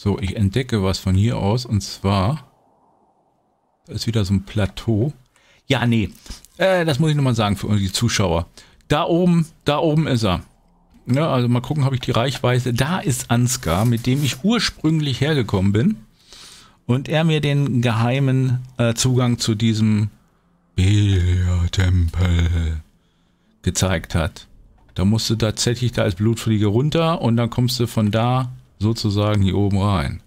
So, ich entdecke was von hier aus und zwar ist wieder so ein Plateau. Ja, nee, äh, das muss ich nochmal sagen für die Zuschauer. Da oben, da oben ist er. Ja, also mal gucken, habe ich die Reichweite. Da ist Ansgar, mit dem ich ursprünglich hergekommen bin. Und er mir den geheimen äh, Zugang zu diesem Belia-Tempel gezeigt hat. Da musst du tatsächlich da als Blutfliege runter und dann kommst du von da sozusagen hier oben rein.